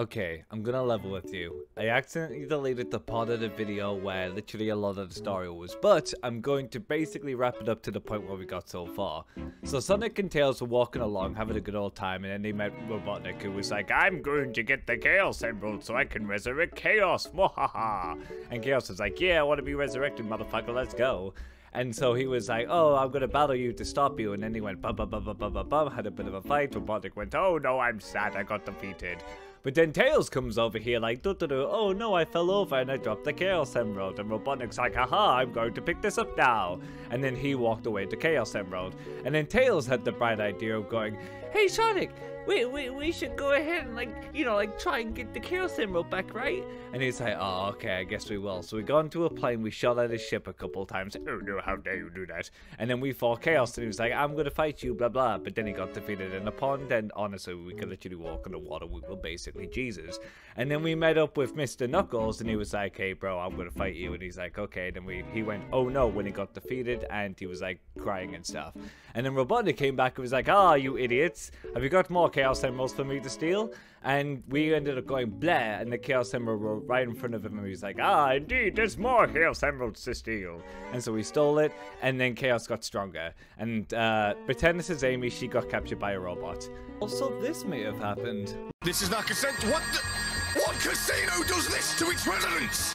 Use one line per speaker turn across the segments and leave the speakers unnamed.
Okay, I'm gonna level with you. I accidentally deleted the part of the video where literally a lot of the story was, but I'm going to basically wrap it up to the point where we got so far. So Sonic and Tails were walking along, having a good old time, and then they met Robotnik, who was like, I'm going to get the Chaos Emerald so I can resurrect Chaos, mwahaha! And Chaos was like, yeah, I want to be resurrected, motherfucker, let's go. And so he was like, oh, I'm going to battle you to stop you. And then he went, bum, bum, bum, bum, bum, bum, bum, had a bit of a fight. Robotnik went, oh, no, I'm sad, I got defeated. But then Tails comes over here like, doo -doo -doo, oh no, I fell over and I dropped the Chaos Emerald. And Robotnik's like, haha, I'm going to pick this up now. And then he walked away to Chaos Emerald. And then Tails had the bright idea of going, hey Sonic, we, we, we should go ahead and like, you know, like try and get the Chaos Emerald back, right? And he's like, oh, okay, I guess we will. So we got into a plane, we shot at his ship a couple times. Oh no, how dare you do that? And then we fought Chaos and he was like, I'm gonna fight you, blah, blah. But then he got defeated in a pond and honestly, we could literally walk on the water. We were basically Jesus. And then we met up with Mr. Knuckles and he was like, hey bro, I'm gonna fight you. And he's like, okay. Then we he went, oh no, when he got defeated and he was like crying and stuff. And then Robotnik came back and was like, ah, you idiots. Have you got more Chaos Emeralds for me to steal? And we ended up going blah, and the Chaos Emerald were right in front of him, and he was like, ah, indeed, there's more Chaos Emeralds to steal. And so we stole it, and then Chaos got stronger. And uh, pretend this is Amy, she got captured by a robot. Also, this may have happened.
This is not consent. What the? What casino does this to its residents?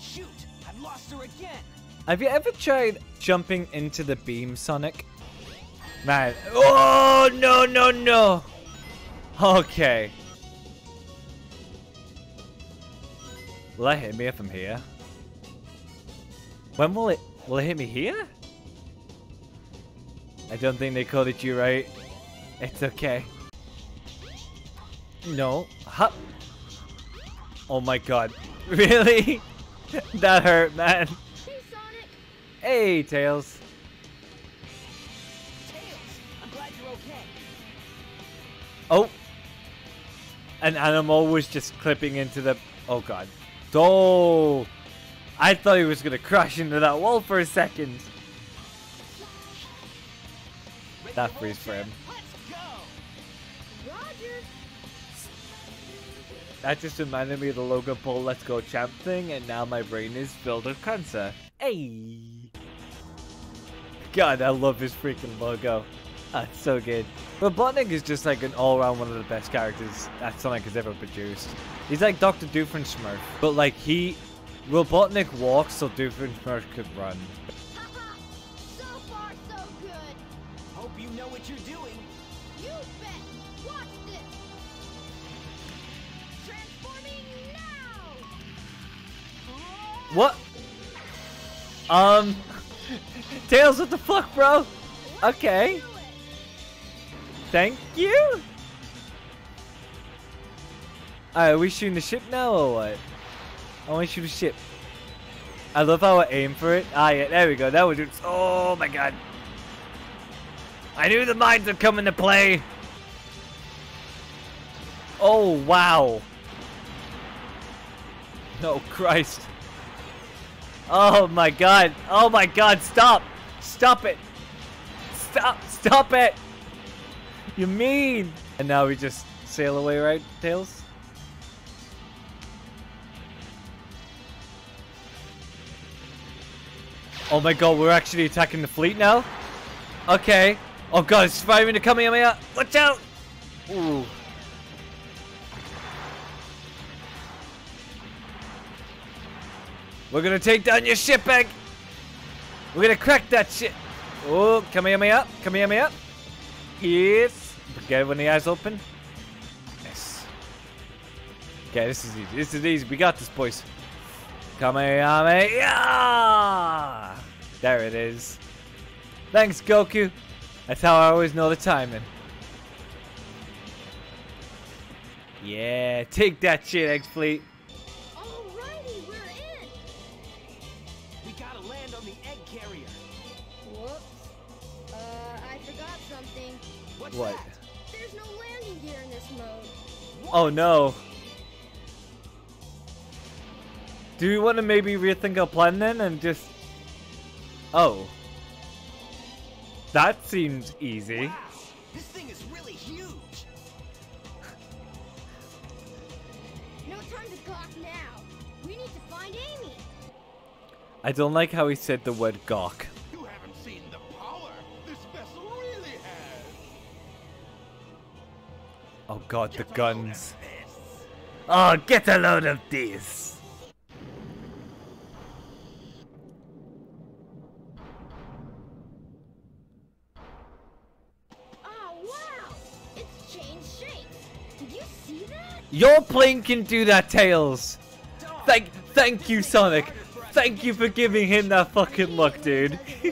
Shoot! I've lost her again!
Have you ever tried jumping into the beam, Sonic? Man. Oh, no, no, no. Okay. Will that hit me if I'm here? When will it... Will it hit me here? I don't think they called it you right. It's okay. No. Huh. Oh my god. Really? that hurt, man.
Hey, Sonic.
Hey, Tails.
Tails!
Oh. An animal was just clipping into the... Oh, God. Oh. I thought he was going to crash into that wall for a second. That freeze frame. That just reminded me of the Logan Paul Let's Go Champ thing, and now my brain is filled with cancer. Hey! God, I love his freaking logo. That's so good. Robotnik is just like an all-around one of the best characters that Sonic has ever produced. He's like Dr. Doofenshmirtz, but like he... Robotnik walks so Doofenshmirtz could run.
So far, so good.
Hope you know what you're doing.
You bet. Watch this. Transforming now.
What? Um... Tails, what the fuck, bro? Okay. Thank you. Alright, are we shooting the ship now or what? I want to shoot the ship. I love how I aim for it. Ah, yeah, there we go. That was it. Oh my god. I knew the mines would come into play. Oh, wow. No, Christ. Oh my god. Oh my god, stop. Stop it. Stop. Stop it. You mean? And now we just sail away, right, Tails? Oh my god, we're actually attacking the fleet now? Okay. Oh god, it's firing to Kamehameha. Watch out! Ooh. We're gonna take down your ship, egg! We're gonna crack that shit! Oh, Kamehameha, Kamehameha. Yes. Okay, when the eyes open. Yes. Okay, this is easy. This is easy. We got this, boys. Kamehameha! There it is. Thanks, Goku. That's how I always know the timing. Yeah, take that shit, X What?
No
oh no. Do we want to maybe rethink our plan then and just... Oh. That seems easy.
Wow. This thing is really huge.
no time to gawk now. We need to find Amy.
I don't like how he said the word gawk. Oh god, the
Get a
guns. Oh, get a load of this.
Oh, ah, wow! It's changed shape. Did you see that?
Your plane can do that, Tails. Thank, thank you, Sonic. Thank you for giving him that fucking look, dude.
I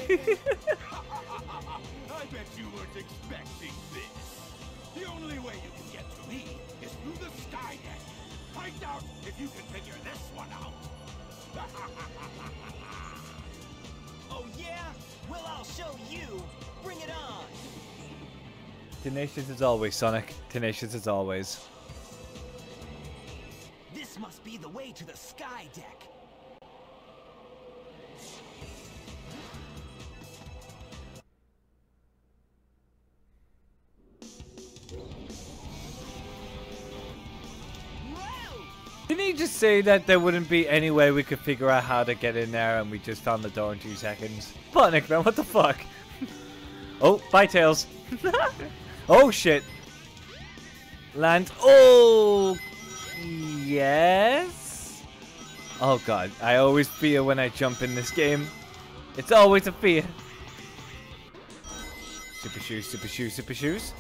bet you weren't expecting this. The only way you can get to me is through the sky deck. Find out if you can figure this one out.
Oh yeah? Well, I'll show you. Bring it on.
Tenacious as always, Sonic. Tenacious as always.
This must be the way to the sky deck.
Say that there wouldn't be any way we could figure out how to get in there and we just found the door in two seconds? Panic, man, what the fuck? oh, bye, Tails. oh, shit. Land. Oh, yes. Oh, God. I always fear when I jump in this game. It's always a fear. Super shoes, super shoes, super shoes.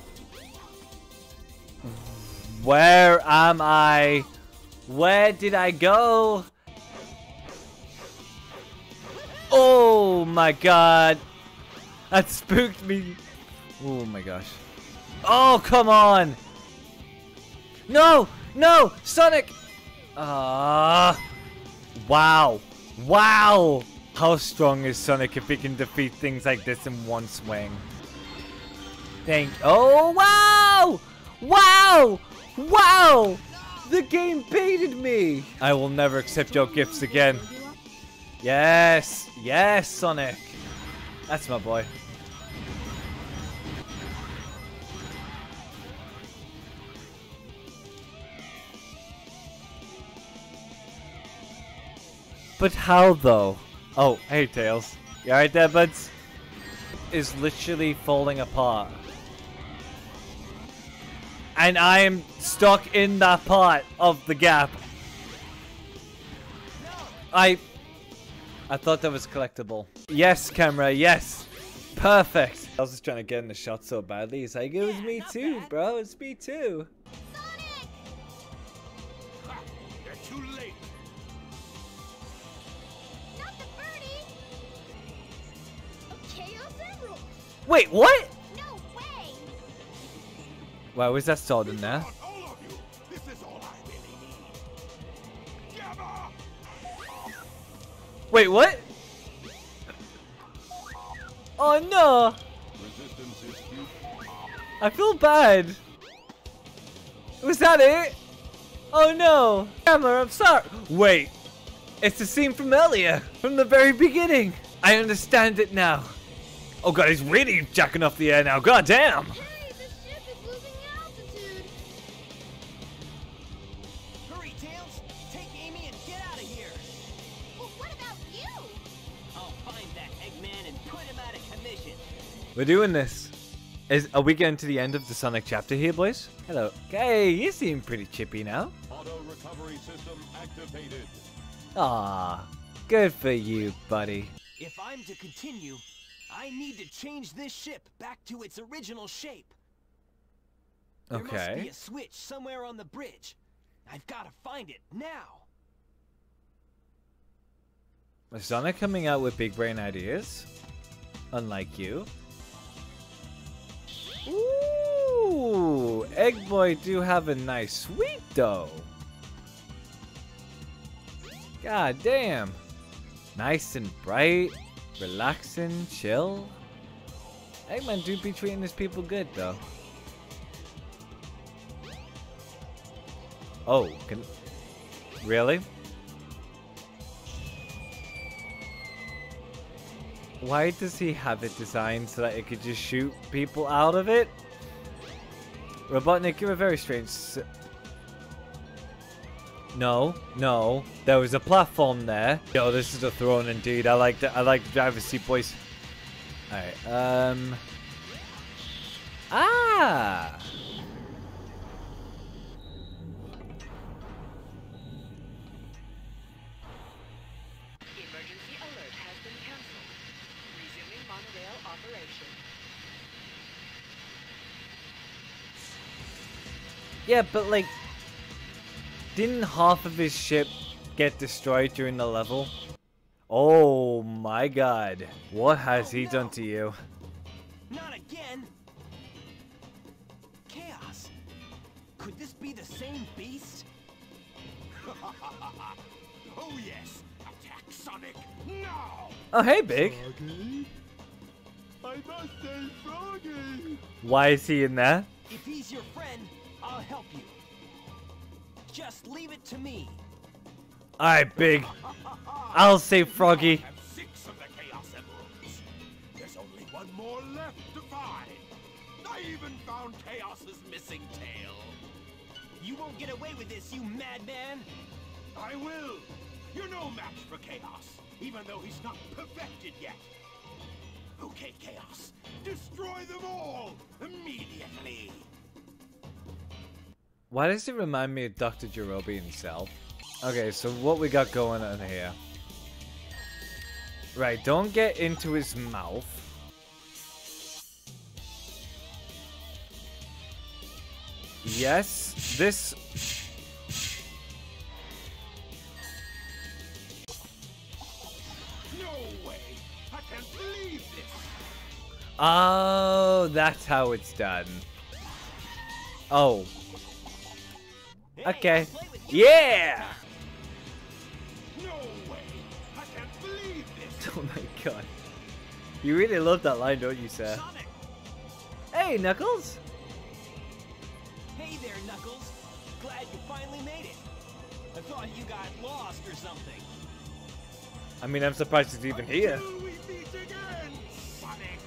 Where am I? Where did I go? Oh my god. That spooked me. Oh my gosh. Oh, come on. No, no, Sonic. Ah. wow. Wow. How strong is Sonic if he can defeat things like this in one swing? Thank. Oh, wow. Wow. Wow. The game baited me! I will never accept your gifts again. Yes! Yes, Sonic! That's my boy. But how though? Oh, hey Tails. You alright there, buds? Is literally falling apart. And I am stuck in that part of the gap. I... I thought that was collectible. Yes, camera, yes. Perfect. I was just trying to get in the shot so badly. He's like, it was
Yeah,
me too,
bad.
bro. It's me too.
Sonic!
Ha! You're too late.
Not the birdie! A
Wait, what? Why was that sword in there? Wait, what? Oh no! I feel bad. Was that it? Oh no! Camera, I'm sorry. Wait, it's the scene from earlier, from the very beginning. I understand it now. Oh god, he's really jacking off the air now. God damn! We're doing this. Is are we getting to the end of the Sonic chapter here, boys? Hello. Hey, you seem pretty chippy now.
Auto recovery system activated.
Ah, good for you, buddy.
If I'm to continue, I need to change this ship back to its original shape. Okay. There must be a switch somewhere on the bridge. I've got to find it now.
Is Sonic coming out with big brain ideas? Unlike you. Ooh, Egg Boy do have a nice sweet dough. God damn. Nice and bright, relaxing, chill. Eggman do be treating his people good though. Oh, can really? Why does he have it designed so that it could just shoot people out of it? Robotnik, you're a very strange. No, no. There was a platform there. Yo, this is a throne indeed. I like that. I like driver's seat, boys. Alright, um... Ah! Yeah, but like... Didn't half of his ship get destroyed during the level? Oh my god. What has he done to you?
Not again! Chaos! Could this be the same beast?
oh yes! Attack Sonic now!
Oh, hey, Big.
Froggy? I must say Froggy!
Why is he in there?
If he's your friend, I'll help you. Just leave it to me.
Alright, Big. I'll save Froggy.
Six of the Chaos Emeralds. There's only one more left to find. I even found Chaos's missing tail.
You won't get away with this, you madman!
I will. You're no match for Chaos, even though he's not perfected yet. Okay, Chaos. Destroy them all immediately.
Why does it remind me of Dr. Jirobi himself? Okay, so what we got going on here? Right, don't get into his mouth. Yes, this...
No way. I can't believe this.
Oh, that's how it's done. Oh, okay.
I'll play with you.
Yeah!
No way. I can't believe this.
Oh my god. You really love that line, don't you, sir?
Sonic!
Hey, Knuckles!
Hey there, Knuckles. Glad you finally made it. I thought you got lost or something.
I mean, I'm surprised he's even here.
Until we meet again, Sonic.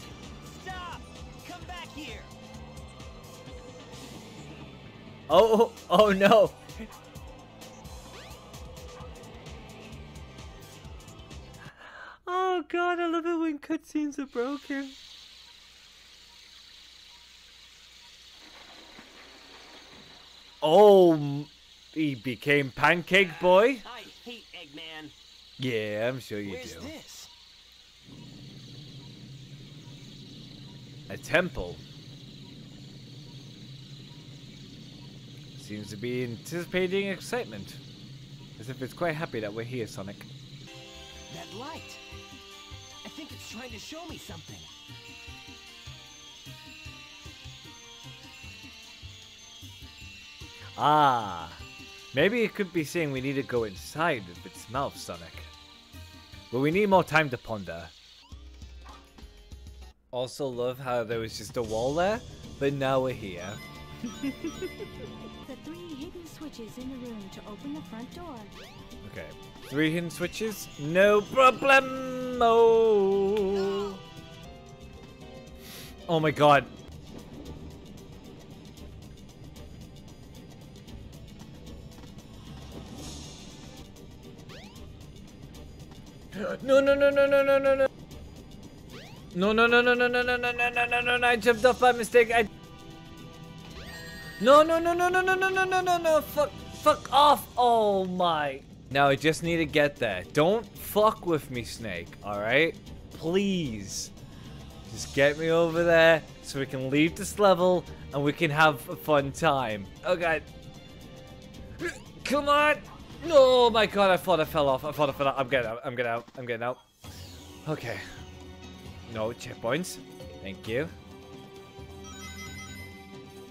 Stop! Come back here!
Oh, oh, oh no! Oh god, I love it when cutscenes are broken. Oh, he became Pancake Boy?
I hate Eggman.
Yeah, I'm sure you
Where's
do.
this?
A temple. Seems to be anticipating excitement. As if it's quite happy that we're here, Sonic.
That light. I think it's trying to show me something.
Ah, maybe it could be saying we need to go inside of its mouth, Sonic. But we need more time to ponder. Also love how there was just a wall there, but now we're here.
Switches in the room to open the front door.
Okay, three hidden switches, no problem. Oh, oh my god. No, no, no, no, no, no, no, no. No, no, no, no, no, no, no, no, no, no, no, no, no, I jumped off by mistake. I... No, no, no, no, no, no, no, no, no, no, no, fuck, fuck off. Oh my. Now I just need to get there. Don't fuck with me, Snake, alright? Please. Just get me over there so we can leave this level and we can have a fun time. Oh god. Come on! No, oh my god, I thought I fell off. I thought I fell off. I'm getting out. I'm getting out. I'm getting out. Okay. No checkpoints. Thank you.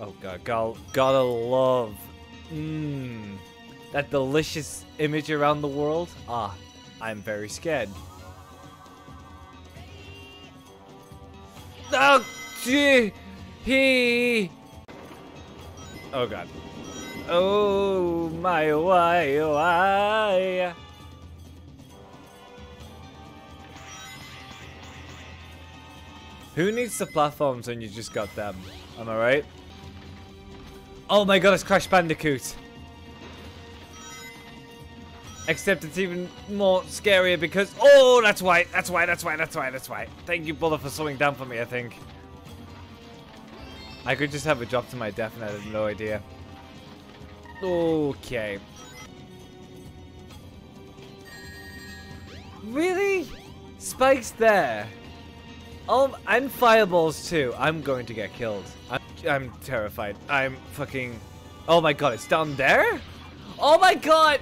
Oh god, gotta, love. Mmm. That delicious image around the world. Ah, I'm very scared. Oh, gee, he. Oh god. Oh my why why. Who needs the platforms when you just got them? Am I right? Oh my god, it's Crash Bandicoot. Except it's even more scarier because... Oh, that's why. That's why. That's why. That's why. That's why. Thank you, Bullet, for slowing down for me, I think. I could just have a drop to my death and I have no idea. Okay. Really? Spike's there. Oh, and fireballs too. I'm going to get killed. I'm, I'm terrified. I'm fucking... Oh my god, it's down there? Oh my god!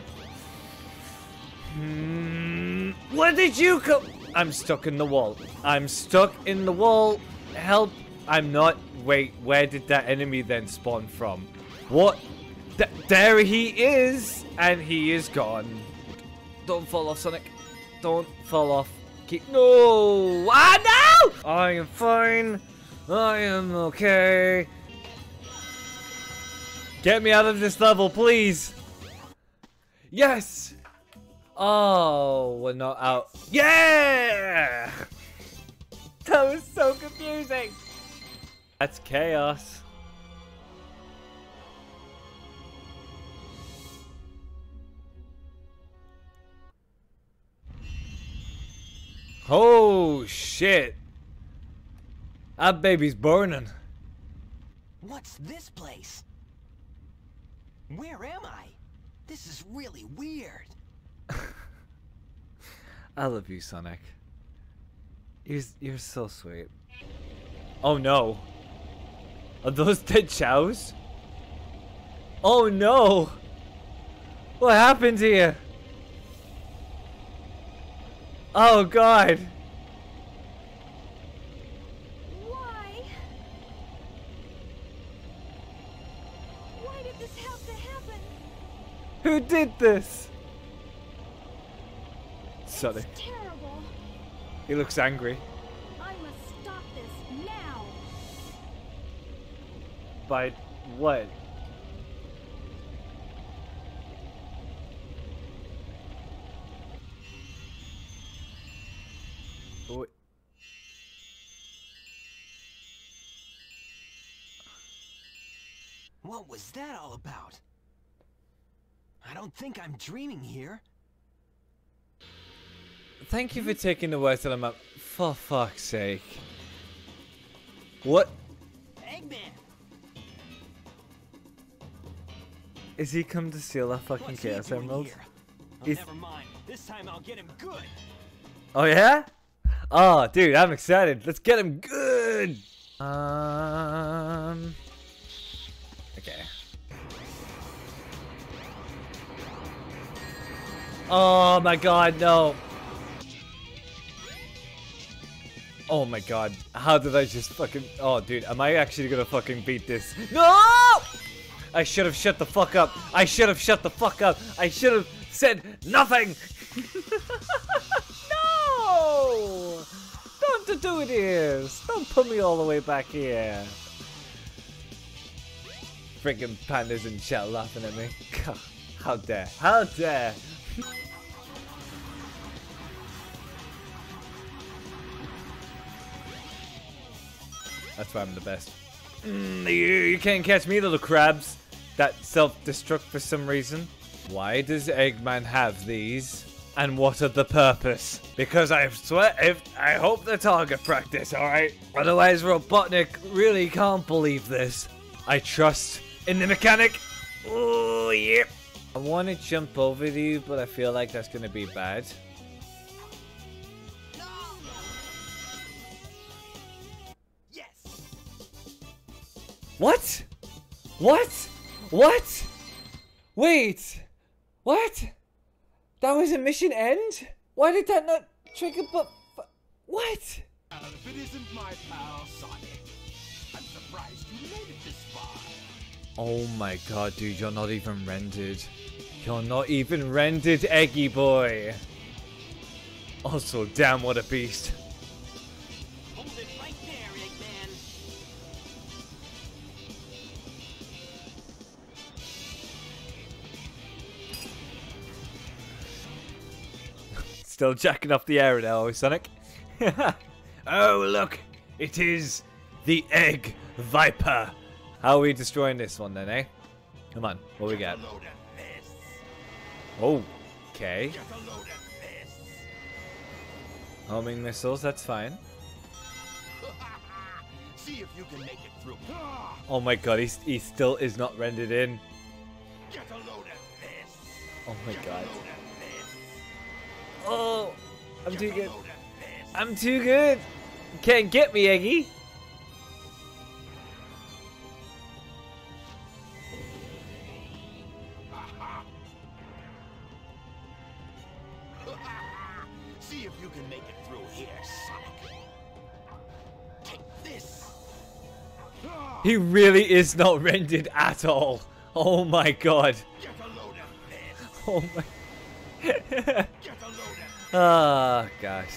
Hmm, where did you come? I'm stuck in the wall. I'm stuck in the wall. Help. I'm not. Wait, where did that enemy then spawn from? What? Th there he is! And he is gone. Don't fall off, Sonic. Don't fall off. Keep. No! Ah, no! I am fine. I am okay. Get me out of this level, please. Yes! Oh, we're not out. Yeah! That was so confusing. That's chaos. Oh, shit. That baby's burning.
What's this place? Where am I? This is really weird.
I love you, Sonic. You're, you're so sweet. Oh no. Are those dead chows? Oh no! What happened here? Oh god!
Why? Why did this have to happen?
Who did this?
It's terrible.
He looks angry.
I must stop this now.
By what?
All about? I don't think I'm dreaming here.
Thank you for taking the words out of my... For fuck's sake. What?
Eggman!
Is he come to steal that fucking
What's
Chaos
doing
Emerald?
Oh,
He's-
never mind. This time I'll get him good.
Oh yeah? Oh, dude, I'm excited. Let's get him good. Um. Oh my god, no. Oh my god. How did I just fucking. Oh, dude, am I actually gonna fucking beat this? No! I should have shut the fuck up. I should have shut the fuck up. I should have said nothing. no! Don't do this. Don't put me all the way back here. Freaking pandas in chat laughing at me. God, How dare. How dare. That's why I'm the best. Mm, you, you can't catch me, little crabs. That self-destruct for some reason. Why does Eggman have these? And what are the purpose? Because I swear, if I hope the target practice, alright? Otherwise, Robotnik really can't believe this. I trust in the mechanic. Oh, yep. I want to jump over you, but I feel like that's going to be bad.
Yes!
What? What? What? Wait. What? That was a mission end? Why did that not trigger but what?
If it isn't my pal Sonic,
Oh my god, dude, you're not even rendered. You're not even rendered, Eggy boy. Also, damn, what a beast.
Right there.
Still jacking off the air now, Sonic. oh, look, it is the Egg Viper. How are we destroying this one then, eh? Come on, what we got? Oh, Okay. Homing missiles, that's fine. Oh my god, he's, he still is not rendered in. Oh my god. Oh, I'm too good. I'm too good. Can't get me, Eggy. He really is not rendered at all. Oh my god.
Get a load of this.
Oh my.
Get a load of
Ah, gosh.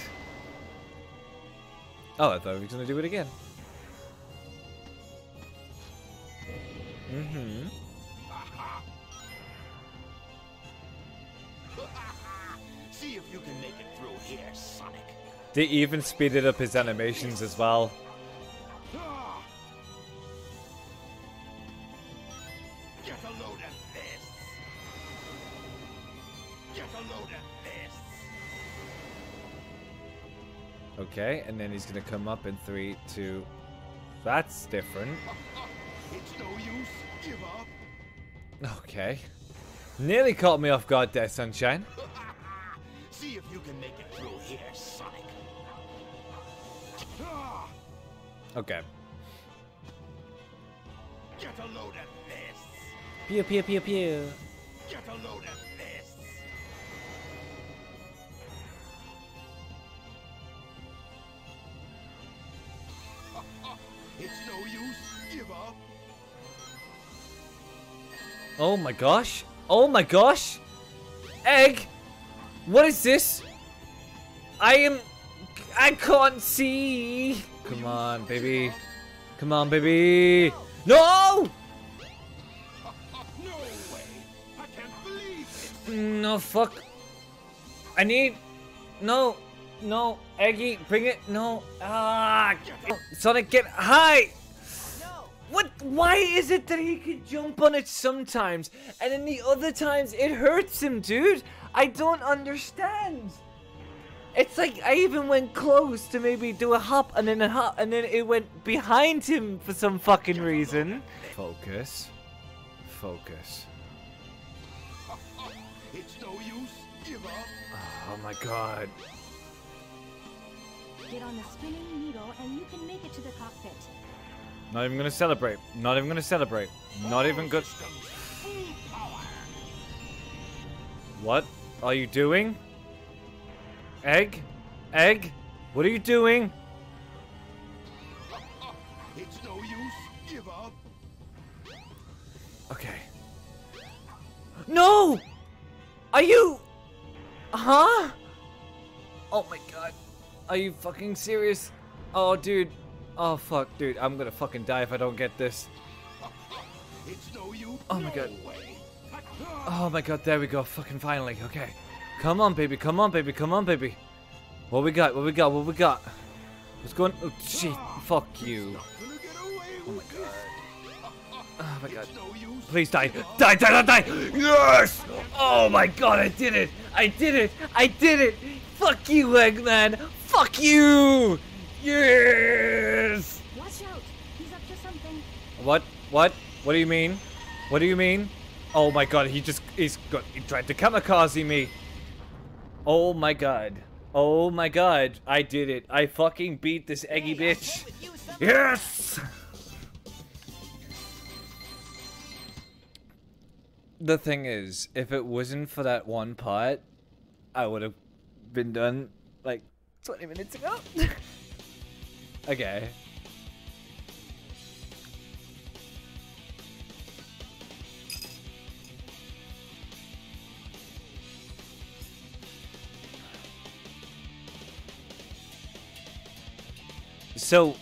Oh, I thought he was gonna do it again. Mm-hmm.
See if you can make it through here, Sonic.
They even speeded up his animations as well. Okay, and then he's gonna come up in three, two. That's different.
It's no use. Give up.
Okay. Nearly caught me off guard there, Sunshine.
See if you can make it through here, Sonic. Ah!
Okay.
Get a load of this.
Pew pew pew pew.
Get a load of
Oh my gosh. Oh my gosh. Egg. What is this? I am. I can't see. Come on, baby. Come on, baby. No!
No way. I can't believe it.
No, fuck. I need. No. No. Eggy, bring it. No. Ah. Sonic, get high. What? Why is it that he can jump on it sometimes, and then the other times it hurts him, dude? I don't understand. It's like I even went close to maybe do a hop and then a hop, and then it went behind him for some fucking reason. Focus. Focus.
It's no use. Give up.
Oh my god.
Get on the spinning needle and you can make it to the cockpit.
Not even gonna celebrate. Not even gonna celebrate. Not even good.
Systems full power.
What are you doing? Egg? Egg? What are you doing?
It's no use. Give up.
Okay. No! Are you. Huh? Oh my god. Are you fucking serious? Oh, dude. Oh, fuck, dude. I'm gonna fucking die if I don't get this.
It's no use.
Oh my
no
God.
Way.
Oh my god, there we go. Fucking finally. Okay. Come on, baby. Come on, baby. Come on, baby. What we got? What we got? What we got? What's going? Oh, shit. Fuck you.
Not gonna get away with this.
Oh my god.
Oh it's no use.
Please die. Die, die, die, die. Yes! Oh my god, I did it. I did it. I did it. Fuck you, Eggman. Fuck you. Yes.
Watch out! He's up to something.
What? What? What do you mean? What do you mean? Oh my god, he just, he's got, he tried to kamikaze me. Oh my god. Oh my god, I did it. I fucking beat this eggy bitch. Yes! The thing is, if it wasn't for that one part, I would have been done like 20 minutes ago. okay. So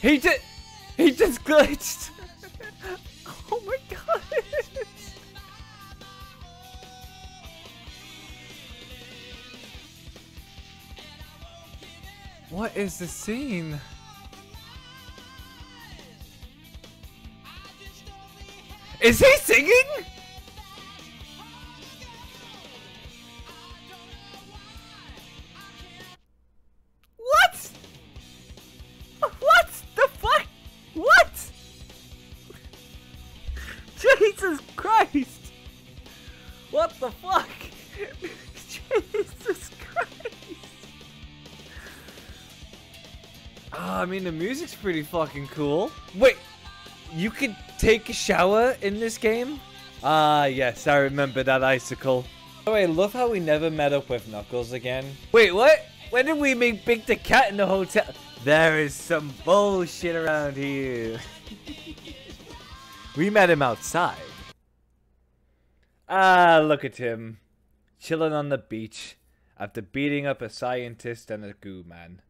He did He just glitched. Is the scene? Is he singing? What? What the fuck? What? Jesus Christ! What the fuck? I mean, the music's pretty fucking cool. Wait, you could take a shower in this game? Ah, yes, I remember that icicle. Oh, I love how we never met up with Knuckles again. Wait, what? When did we meet Big the Cat in the hotel? There is some bullshit around here. we met him outside. Ah, look at him. Chilling on the beach after beating up a scientist and a goo man.